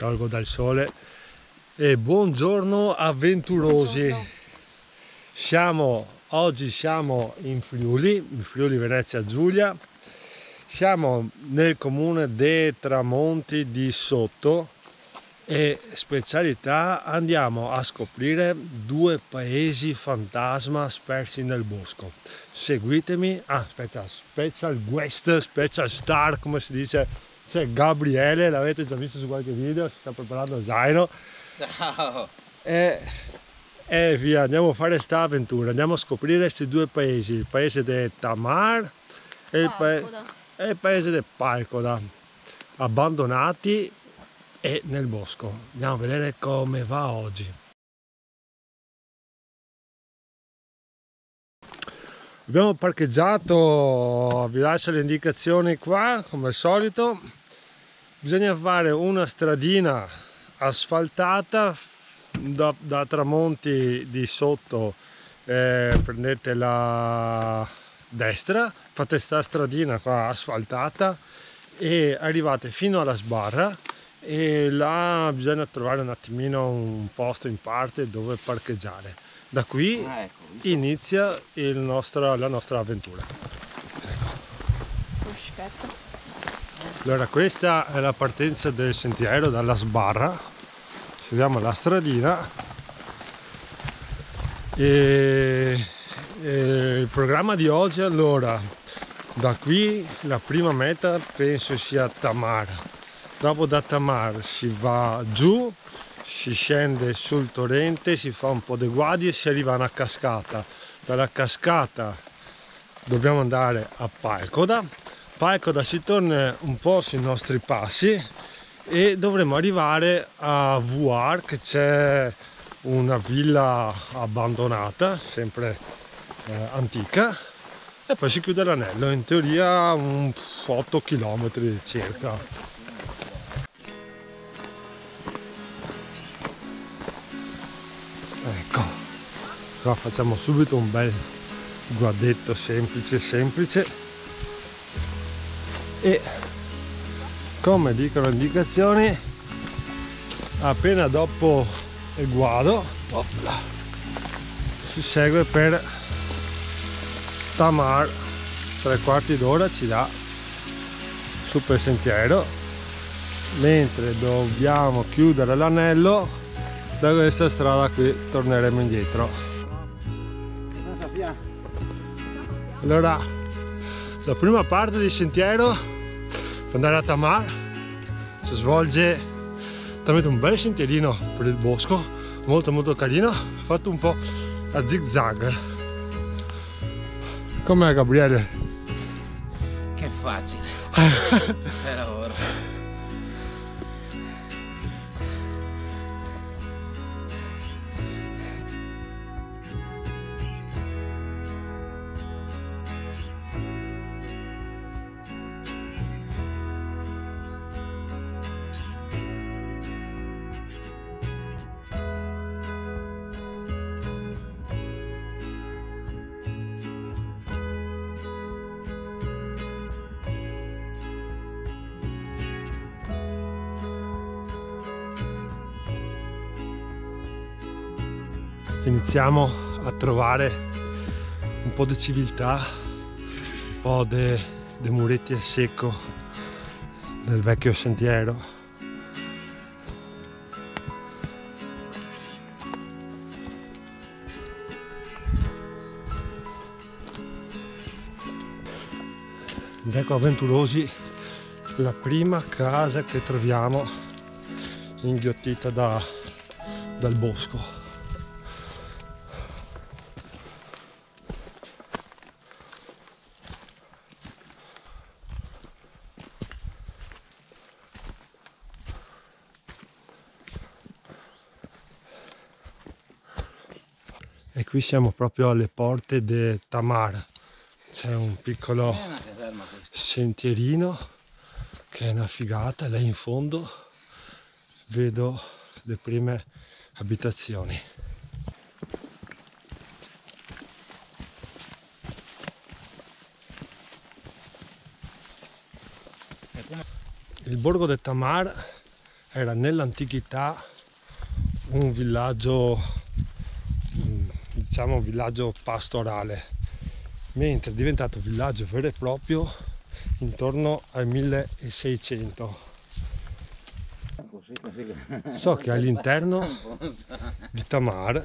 tolgo dal sole. E buongiorno avventurosi. Buongiorno. siamo oggi siamo in Friuli in Friuli Venezia Giulia. Siamo nel comune dei Tramonti di Sotto e specialità andiamo a scoprire due paesi fantasma spersi nel bosco. Seguitemi ah aspetta special guest special star come si dice? C'è Gabriele, l'avete già visto su qualche video, si sta preparando il zaino. Ciao! E, e via, andiamo a fare questa avventura, andiamo a scoprire questi due paesi, il paese di Tamar e il, pa e il paese di Palcoda, abbandonati e nel bosco. Andiamo a vedere come va oggi. Abbiamo parcheggiato, vi lascio le indicazioni qua come al solito bisogna fare una stradina asfaltata da, da tramonti di sotto eh, prendete la destra fate questa stradina qua asfaltata e arrivate fino alla sbarra e là bisogna trovare un attimino un posto in parte dove parcheggiare. Da qui ah, ecco, inizia nostro, la nostra avventura. Ecco. Allora questa è la partenza del sentiero dalla sbarra, seguiamo la stradina. E, e il programma di oggi allora da qui la prima meta penso sia Tamar, dopo da Tamar si va giù, si scende sul torrente, si fa un po' di guadi e si arriva a una cascata, dalla cascata dobbiamo andare a Palcoda. Palcoda si torna un po' sui nostri passi e dovremo arrivare a Vuar che c'è una villa abbandonata sempre eh, antica. E poi si chiude l'anello in teoria un 8 km circa ecco qua facciamo subito un bel guadetto semplice semplice. E come dicono le indicazioni appena dopo il guado opla, si segue per Tamar. Tre quarti d'ora ci dà super sentiero. Mentre dobbiamo chiudere l'anello da questa strada qui torneremo indietro. Allora la prima parte del sentiero andare a Tamar si svolge tramite un bel sentierino per il bosco molto molto carino fatto un po' a zig zag com'è Gabriele? che facile iniziamo a trovare un po' di civiltà, un po' di muretti a secco del vecchio sentiero. ecco avventurosi la prima casa che troviamo inghiottita da, dal bosco qui siamo proprio alle porte di Tamar. C'è un piccolo sentierino che è una figata, là in fondo vedo le prime abitazioni. Il borgo del Tamar era nell'antichità un villaggio diciamo un villaggio pastorale, mentre è diventato villaggio vero e proprio intorno al 1600. Così, così che... So che all'interno di Tamar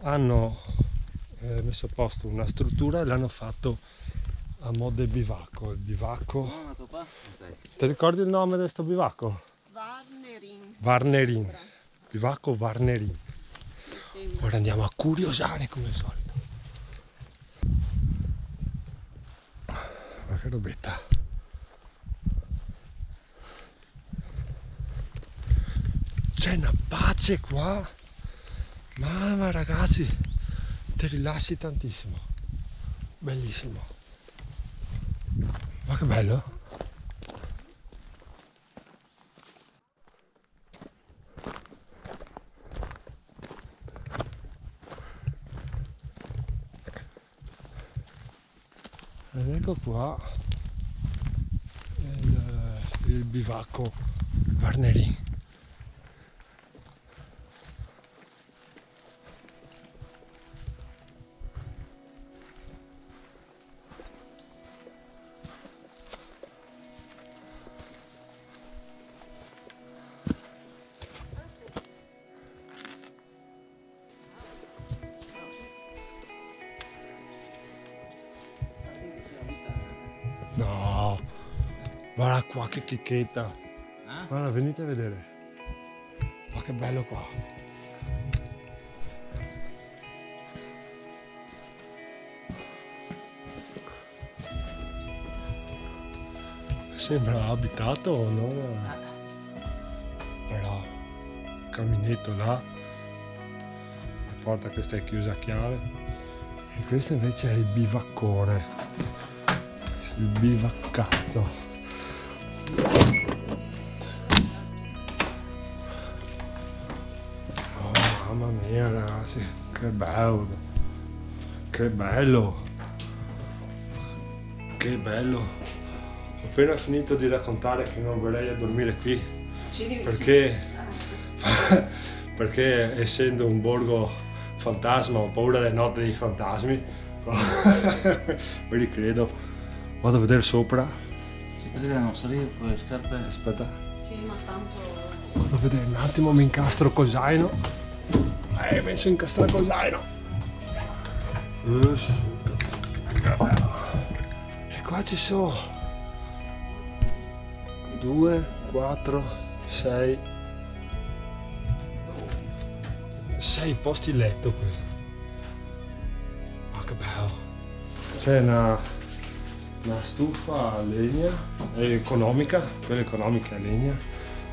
hanno eh, messo a posto una struttura e l'hanno fatto a mo' del bivacco. Il bivacco. Ti ricordi il nome di questo bivacco? Warnerin. Varnerin. Bivacco Varnerin. Ora andiamo a curiosare come al solito. Ma che robetta. C'è una pace qua. Mamma ragazzi, ti rilassi tantissimo. Bellissimo. Ma che bello. Ed ecco qua il, il bivacco Varnerin. Qua che chicchetta. Eh? Guarda, venite a vedere. Ma che bello qua. Sembra abitato o no? Però caminetto là, la porta questa è chiusa a chiave. E questo invece è il bivaccone. Il bivaccato. Oh, mamma mia ragazzi, che bello, che bello, che bello. Ho appena finito di raccontare che non vorrei a dormire qui perché, perché essendo un borgo fantasma ho paura delle notte dei fantasmi. Mi ricredo. Vado a vedere sopra. Non salire con le scarpe. Aspetta. Sì, ma tanto... Vado a vedere un attimo, mi incastro col zaino. Eh, mi sono incastrato col zaino. E qua ci sono 2, 4, 6, 6 posti letto qui. Ma che bello. C'è una, una stufa a legna, è economica, quella economica a legna,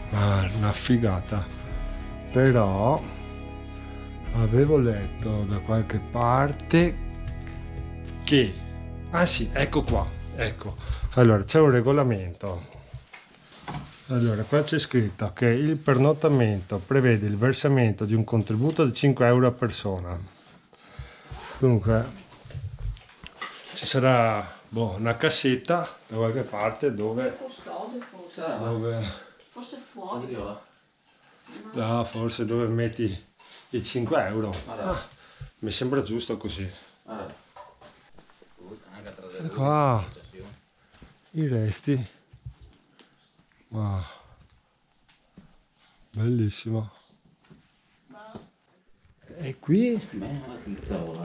ma una figata. Però avevo letto da qualche parte che... Ah sì, ecco qua, ecco. Allora, c'è un regolamento. Allora, qua c'è scritto che il pernottamento prevede il versamento di un contributo di 5 euro a persona. Dunque, ci sarà boh, una cassetta da qualche parte dove... Custode forse. dove Forse fuori. Ah, forse dove metti i 5 euro. Ah, mi sembra giusto così. Guarda. Anche tra E qua i resti. Wow. Bellissimo. E qui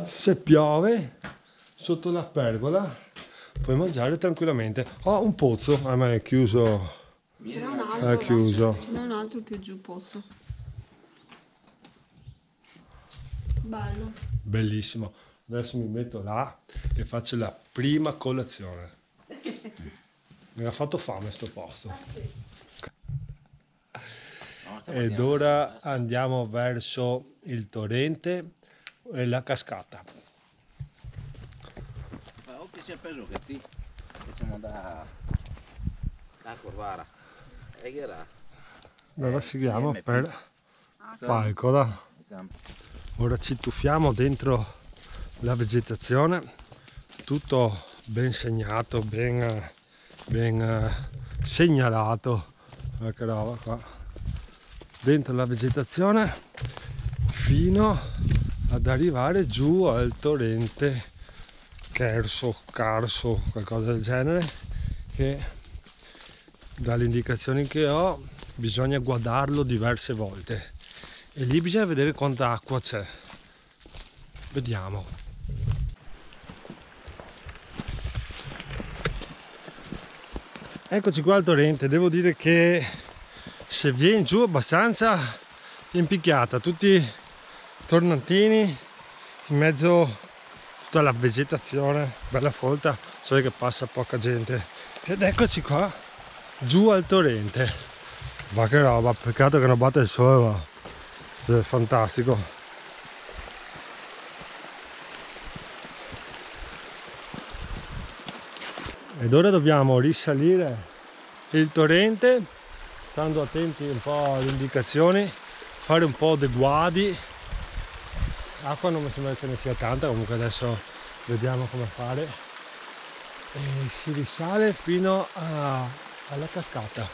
se piove sotto la pergola puoi mangiare tranquillamente. Ho un pozzo, ah, ma è chiuso. Ce n'è un altro. È chiuso. Ce n'è un altro più giù pozzo. Bello. Bellissimo. Adesso mi metto là e faccio la prima colazione. Mi ha fatto fame sto posto. Ed ora andiamo verso il torrente e la cascata. Ma o che sia peso che ti facciamo da da Corvara. E che era? Allora seguiamo per Palcola. Ora ci tuffiamo dentro la vegetazione, tutto ben segnato, ben eh, ben eh, segnalato qualche roba qua dentro la vegetazione fino ad arrivare giù al torrente Kerso, Carso, qualcosa del genere che dalle indicazioni che ho bisogna guardarlo diverse volte. E lì bisogna vedere quanta acqua c'è. Vediamo. Eccoci qua al torrente. Devo dire che se viene giù abbastanza impicchiata tutti tornantini in mezzo tutta la vegetazione bella folta so che passa poca gente. Ed eccoci qua giù al torrente. Ma che roba peccato che non batte il sole ma è fantastico. Ed ora dobbiamo risalire il torrente stando attenti un po' alle indicazioni fare un po' dei guadi acqua non mi sembra che ce ne sia tanta comunque adesso vediamo come fare. E si risale fino a, alla cascata.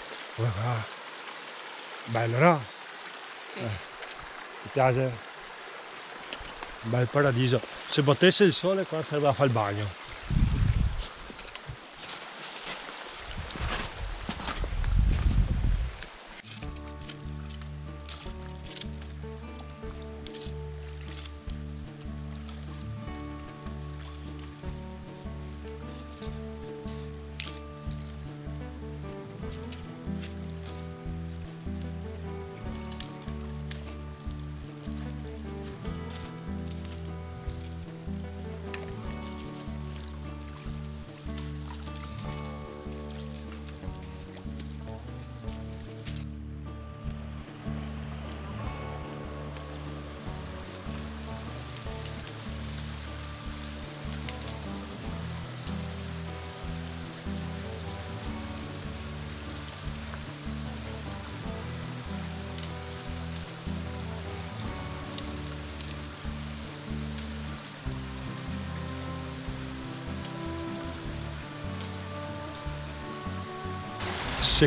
Bello no? Sì. Eh, mi piace. Un bel paradiso. Se battesse il sole qua sarebbe a fare il bagno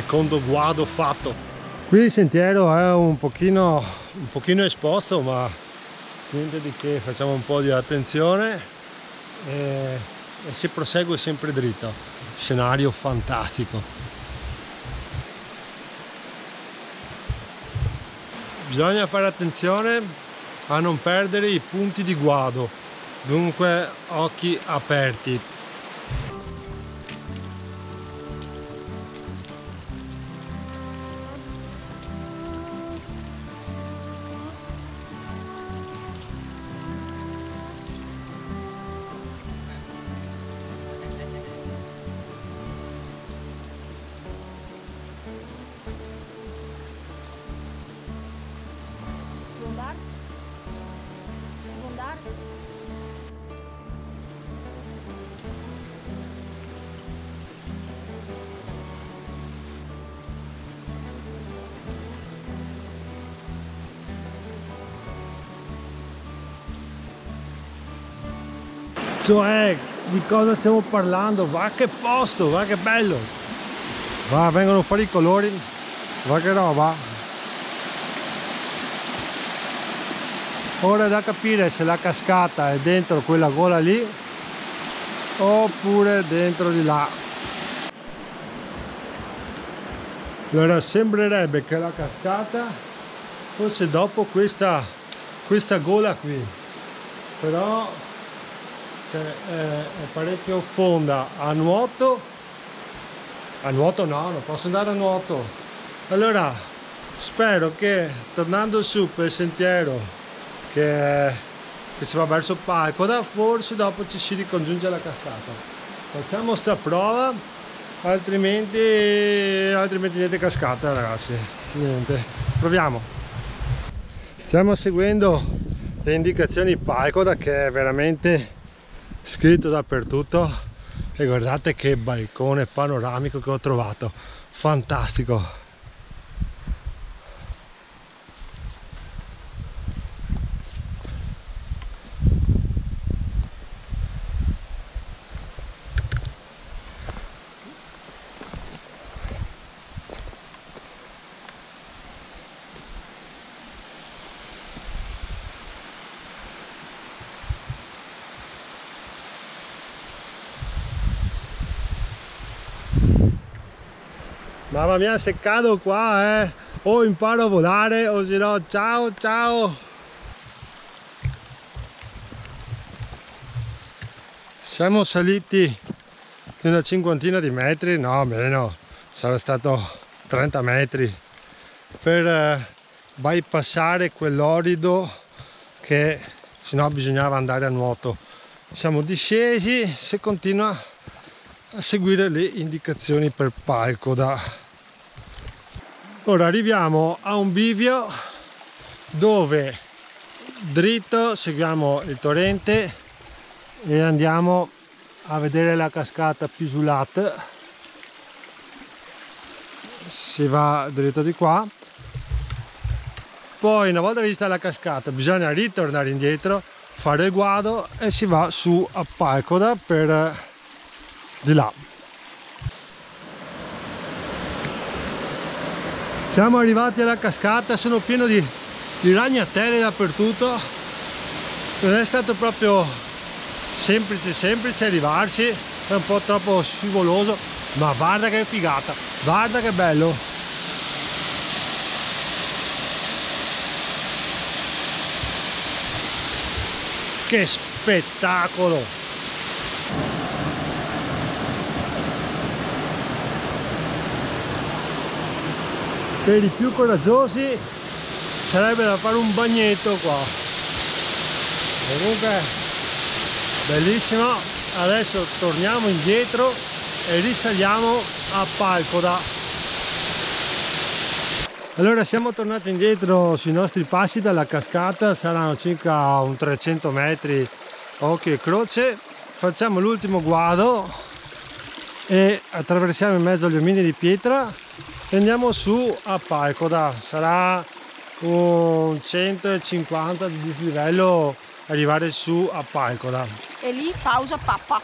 secondo guado fatto. Qui il sentiero è un pochino un pochino esposto ma niente di che facciamo un po' di attenzione e, e si prosegue sempre dritto. Scenario fantastico. Bisogna fare attenzione a non perdere i punti di guado. Dunque occhi aperti Cioè, di cosa stiamo parlando? Va che posto, va che bello! Va, vengono fuori i colori, va che roba! Ora è da capire se la cascata è dentro quella gola lì oppure dentro di là. Allora sembrerebbe che la cascata fosse dopo questa, questa gola qui, però cioè, è, è parecchio fonda. A nuoto? A nuoto no non posso andare a nuoto. Allora spero che tornando su per il sentiero che, che si va verso Palcoda forse dopo ci si ricongiunge alla cascata facciamo sta prova altrimenti altrimenti niente cascata ragazzi. Niente. Proviamo. Stiamo seguendo le indicazioni Palcoda che è veramente scritto dappertutto. E guardate che balcone panoramico che ho trovato. Fantastico Mamma mia se cado qua eh. O imparo a volare o se no ciao ciao. Siamo saliti di una cinquantina di metri no meno sarà stato 30 metri per eh, bypassare quell'orido che sennò bisognava andare a nuoto. Siamo discesi se continua a seguire le indicazioni per Palcoda ora arriviamo a un bivio dove dritto seguiamo il torrente e andiamo a vedere la cascata Pisulat. Si va dritto di qua. Poi una volta vista la cascata bisogna ritornare indietro fare il guado e si va su a Palcoda per di là siamo arrivati alla cascata sono pieno di, di ragnatele dappertutto. Non è stato proprio semplice semplice arrivarci è un po' troppo scivoloso ma guarda che figata guarda che bello. Che spettacolo per i più coraggiosi sarebbe da fare un bagnetto qua. Comunque bellissimo. Adesso torniamo indietro e risaliamo a Palcoda. Allora siamo tornati indietro sui nostri passi dalla cascata. Saranno circa un 300 metri occhio e croce. Facciamo l'ultimo guado e attraversiamo in mezzo agli omini di pietra e andiamo su a Palcoda sarà un 150 di dislivello arrivare su a Palcoda E lì pausa pappa.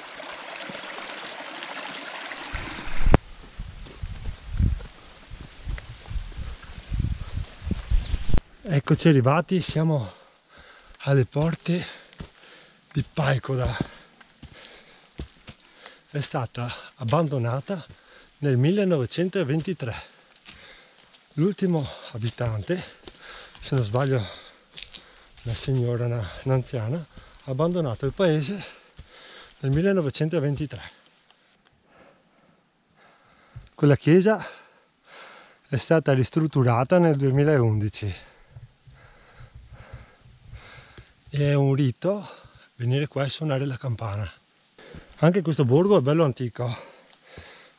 Eccoci arrivati, siamo alle porte di Palcoda. È stata abbandonata nel 1923. L'ultimo abitante, se non sbaglio una signora, una, un'anziana, ha abbandonato il paese nel 1923. Quella chiesa è stata ristrutturata nel 2011 è un rito venire qua e suonare la campana anche questo borgo è bello antico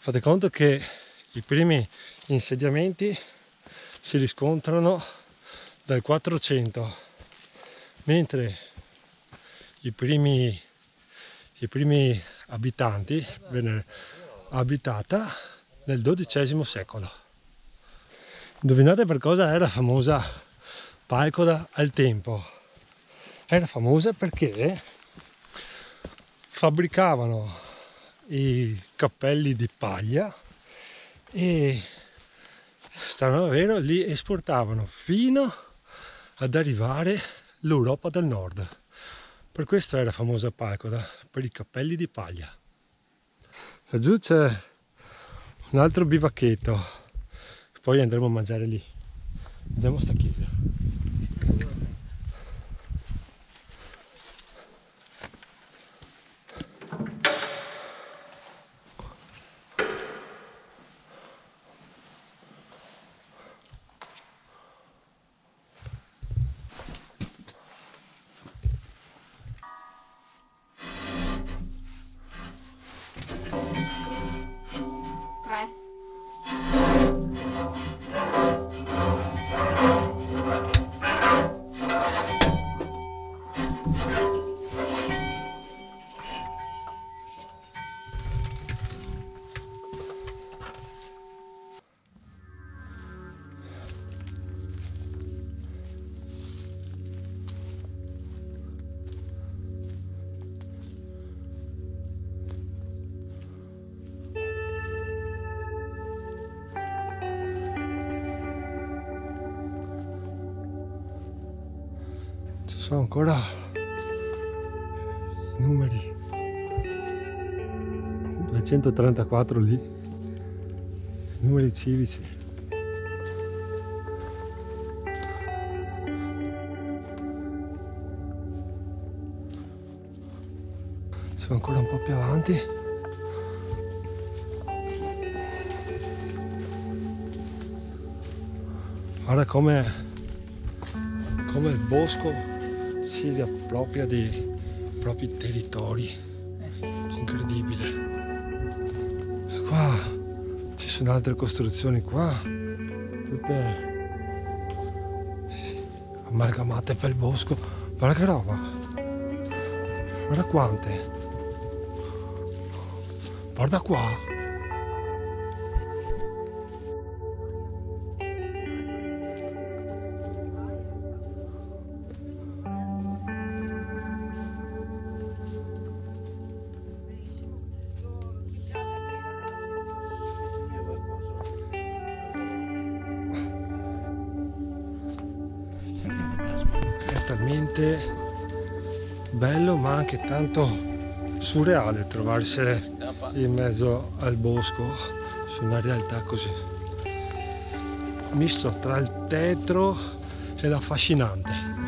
fate conto che i primi insediamenti si riscontrano dal 400 mentre i primi, i primi abitanti vennero abitata nel XII secolo. Indovinate per cosa era famosa Palcoda al tempo? Era famosa perché fabbricavano i cappelli di paglia e strano vero li esportavano fino ad arrivare l'Europa del Nord. Per questo era famosa Pacoda per i cappelli di paglia. Laggiù c'è un altro bivacchetto poi andremo a mangiare lì. Andiamo a sta chiesa sono ancora i numeri 234 lì numeri civici. Siamo ancora un po' più avanti. Guarda come, come il bosco si riappropria dei propri territori. Incredibile. Qua ci sono altre costruzioni qua, tutte amalgamate per il bosco. Guarda che roba! Guarda quante! Guarda qua! Talmente bello ma anche tanto surreale trovarsi in mezzo al bosco su una realtà così. Misto tra il tetro e l'affascinante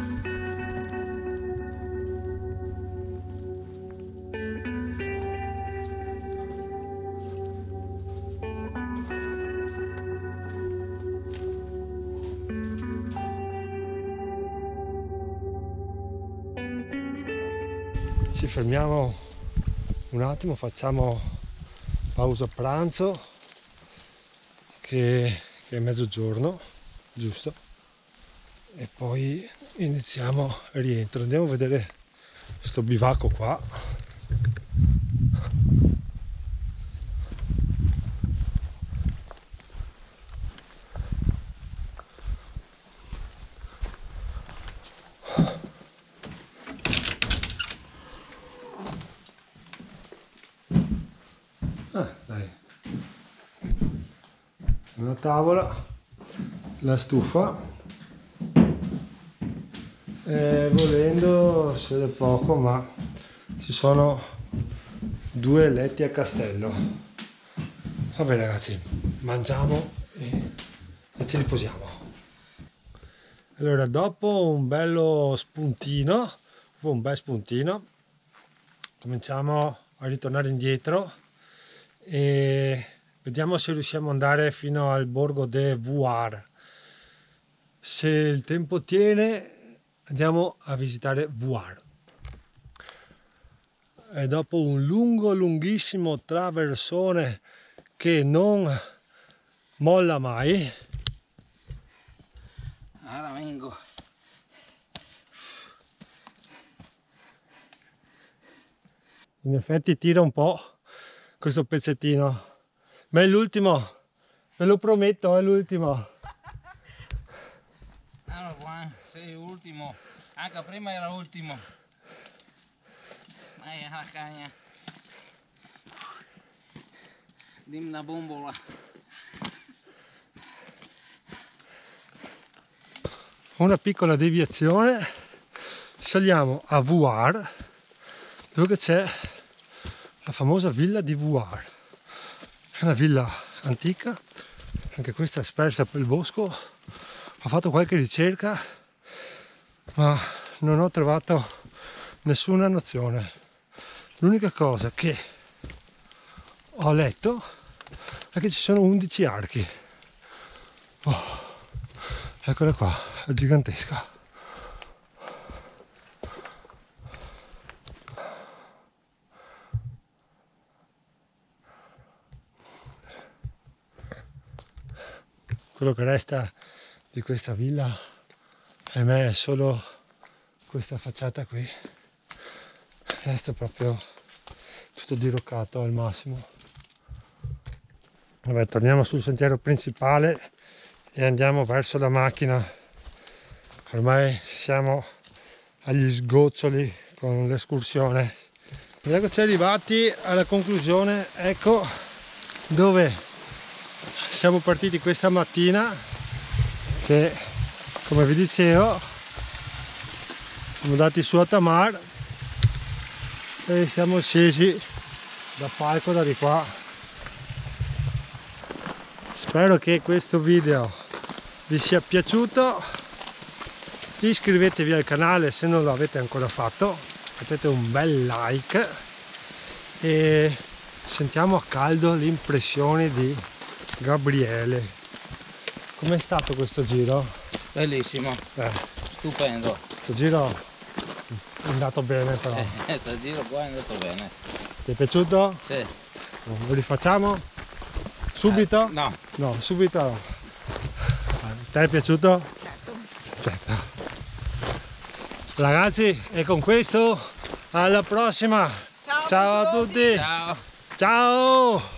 fermiamo un attimo facciamo pausa pranzo che, che è mezzogiorno giusto? E poi iniziamo il rientro. Andiamo a vedere questo bivacco qua tavola, la stufa e volendo si vede poco ma ci sono due letti a castello. Vabbè ragazzi, mangiamo e, e ci riposiamo. Allora, dopo un bello spuntino, un bel spuntino, cominciamo a ritornare indietro e vediamo se riusciamo ad andare fino al borgo de Vuar. Se il tempo tiene andiamo a visitare Vuar. E dopo un lungo, lunghissimo traversone che non molla mai, Ahora vengo. in effetti tira un po' questo pezzettino. Ma è l'ultimo, ve lo prometto, è l'ultimo. Allora, Juan, sei ultimo. Anche prima era ultimo. Vai alla cagna. Dimmi una bombola. una piccola deviazione saliamo a Vuar dove c'è la famosa villa di Vuar è una villa antica anche questa è spersa per il bosco. Ho fatto qualche ricerca ma non ho trovato nessuna nozione. L'unica cosa che ho letto è che ci sono 11 archi. Oh, eccola qua è gigantesca quello che resta di questa villa ahimè è solo questa facciata qui. È proprio tutto diroccato al massimo. Vabbè torniamo sul sentiero principale e andiamo verso la macchina. Ormai siamo agli sgoccioli con l'escursione. Eccoci arrivati alla conclusione. Ecco dove siamo partiti questa mattina che come vi dicevo siamo andati su a Tamar e siamo scesi da palco da di qua. Spero che questo video vi sia piaciuto. Iscrivetevi al canale se non lo avete ancora fatto mettete un bel like e sentiamo a caldo le impressioni di Gabriele com'è stato questo giro? Bellissimo, Eh, stupendo. questo giro è andato bene però Eh, questo giro qua è andato bene. ti è piaciuto? Sì. lo rifacciamo? subito? Eh, no, no subito no. ti è piaciuto? Certo. Certo. Ragazzi, e con questo alla prossima. Ciao, Ciao a tutti. ciao. Ciao.